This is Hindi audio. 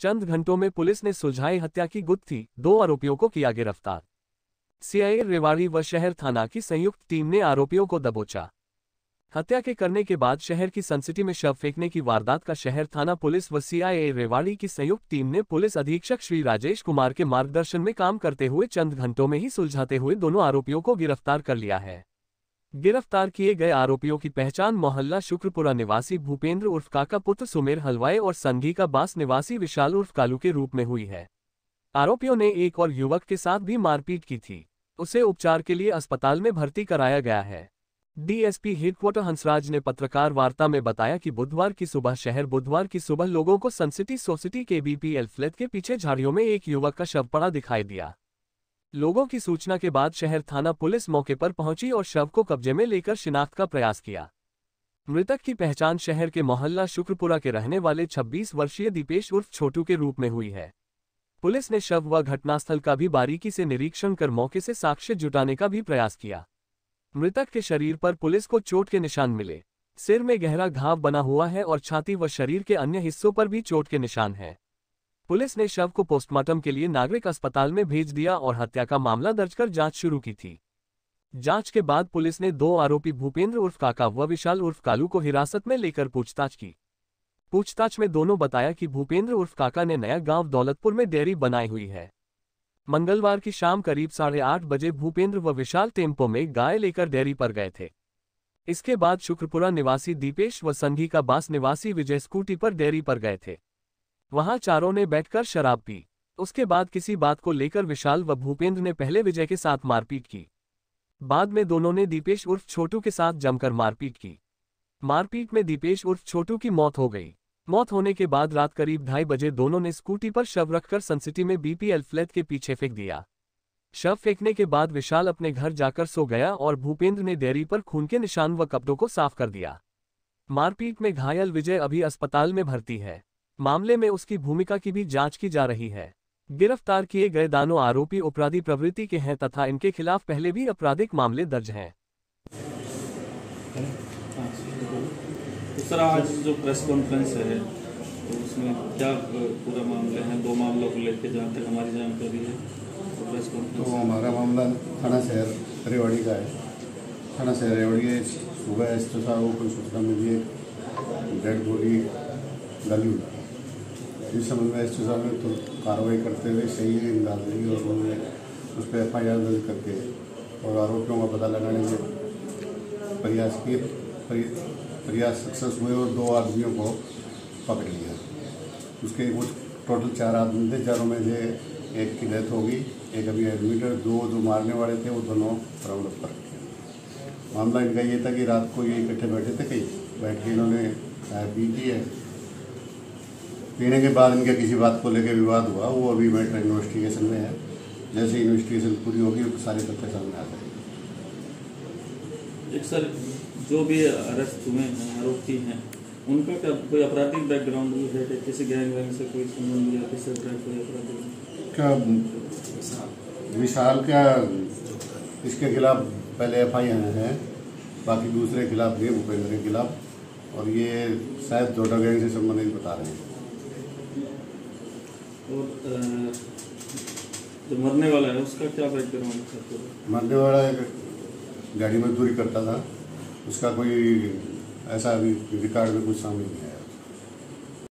चंद घंटों में पुलिस ने सुलझाई हत्या की गुत्थी दो आरोपियों को किया गिरफ़्तार। सीआईए रेवाड़ी व शहर थाना की संयुक्त टीम ने आरोपियों को दबोचा। हत्या के करने के बाद शहर की सनसिटी में शव फेंकने की वारदात का शहर थाना पुलिस व सीआईए रेवाड़ी की संयुक्त टीम ने पुलिस अधीक्षक श्री राजेश कुमार के मार्गदर्शन में काम करते हुए चंद घंटों में ही सुलझाते हुए दोनों आरोपियों को गिरफ़्तार कर लिया है। गिरफ़्तार किए गए आरोपियों की पहचान मोहल्ला शुक्रपुरा निवासी भूपेंद्र उर्फ़ काका पुत्र सुमेर हलवाई और संघी का बास निवासी विशाल उर्फ़ कालू के रूप में हुई है। आरोपियों ने एक और युवक के साथ भी मारपीट की थी। उसे उपचार के लिए अस्पताल में भर्ती कराया गया है। डीएसपी हेडक्वार्टर हंसराज ने पत्रकार वार्ता में बताया कि बुधवार की सुबह शहर बुधवार की सुबह लोगों को सनसिटी सोसाइटी के बीपीएल फ्लैट के पीछे झाड़ियों में एक युवक का शव पड़ा दिखाई दिया। लोगों की सूचना के बाद शहर थाना पुलिस मौके पर पहुँची और शव को कब्जे में लेकर शिनाख्त का प्रयास किया। मृतक की पहचान शहर के मोहल्ला शुक्रपुरा के रहने वाले 26 वर्षीय दीपेश उर्फ़ छोटू के रूप में हुई है। पुलिस ने शव व घटनास्थल का भी बारीकी से निरीक्षण कर मौके से साक्ष्य जुटाने का भी प्रयास किया। मृतक के शरीर पर पुलिस को चोट के निशान मिले। सिर में गहरा घाव बना हुआ है और छाती व शरीर के अन्य हिस्सों पर भी चोट के निशान हैं। पुलिस ने शव को पोस्टमार्टम के लिए नागरिक अस्पताल में भेज दिया और हत्या का मामला दर्ज कर जाँच शुरू की थी। जाँच के बाद पुलिस ने दो आरोपी भूपेंद्र उर्फ़ काका व विशाल उर्फ़ कालू को हिरासत में लेकर पूछताछ की। पूछताछ में दोनों बताया कि भूपेंद्र उर्फ़ काका ने नया गाँव दौलतपुर में डेयरी बनाई हुई है। मंगलवार की शाम करीब साढ़े आठ बजे भूपेंद्र व विशाल टेंपो में गाय लेकर डेयरी पर गए थे। इसके बाद शुक्रपुरा निवासी दीपेश व संघी का बास निवासी विजय स्कूटी पर डेयरी पर गए थे। वहाँ चारों ने बैठकर शराब पी। उसके बाद किसी बात को लेकर विशाल व भूपेंद्र ने पहले विजय के साथ मारपीट की। बाद में दोनों ने दीपेश उर्फ़ छोटू के साथ जमकर मारपीट की। मारपीट में दीपेश उर्फ़ छोटू की मौत हो गई। मौत होने के बाद रात करीब ढाई बजे दोनों ने स्कूटी पर शव रखकर सनसिटी में बीपीएल फ्लैट के पीछे फेंक दिया। शव फेंकने के बाद विशाल अपने घर जाकर सो गया और भूपेंद्र ने डेयरी पर खून के निशान व कपड़ों को साफ़ कर दिया। मारपीट में घायल विजय अभी अस्पताल में भर्ती है। मामले में उसकी भूमिका की भी जाँच की जा रही है। गिरफ़्तार किए गए दानों आरोपी अपराधी प्रवृत्ति के हैं तथा इनके खिलाफ पहले भी आपराधिक मामले दर्ज हैं। तो सर आज जो प्रेस कॉन्फ्रेंस है तो उसमें क्या पूरा मामले हैं? दो मामलों को लेकर जहाँ तक हमारी जानकारी है तो प्रेस कॉन्फ्रेंस तो हमारा मामला थाना शहर रेवाड़ी का है। थाना शहर रेवाड़ी के सुबह एस साहब को सूचना मिली है डेड बॉडी डाली हुई इस संबंध में एस ने तो कार्रवाई करते हुए सही है डाल दी और उन्होंने उस पर एफ़ आई आर दर्ज करके और आरोपियों का पता लगाने के प्रयास किए प्रयास सक्सेस हुए और दो आदमियों को पकड़ लिया। उसके कुछ टोटल चार आदमी थे, चारों में से एक की डेथ हो गई, एक अभी एडमिट दो जो मारने वाले थे, वो दोनों राउंड अप कर मामला इनका ये था कि रात को ये इकट्ठे बैठे थे कहीं, बैठ के इन्होंने चाय पी है पीने के बाद इनके किसी बात को लेकर विवाद हुआ वो अभी मैटर इन्वेस्टिगेशन में है। जैसे इन्वेस्टिगेशन पूरी होगी तो सारे तथ्य सामने आ जाएँगे। एक सर जो भी अरेस्ट हुए हैं आरोपी हैं उनका क्या कोई आपराधिक बैकग्राउंड भी है? किसी गैंग वैंग से कोई संबंध या किसी क्या विशाल क्या इसके खिलाफ पहले एफ़ आई आर है बाकी दूसरे खिलाफ भी भूपेंद्र के खिलाफ। और ये शायद जोटा गैंग से संबंधित बता रहे हैं। और जो मरने वाला है, उसका क्या बैकग्राउंड मरने वाला एक गाड़ी मजदूरी करता था, उसका कोई ऐसा अभी रिकॉर्ड में कुछ शामिल नहीं है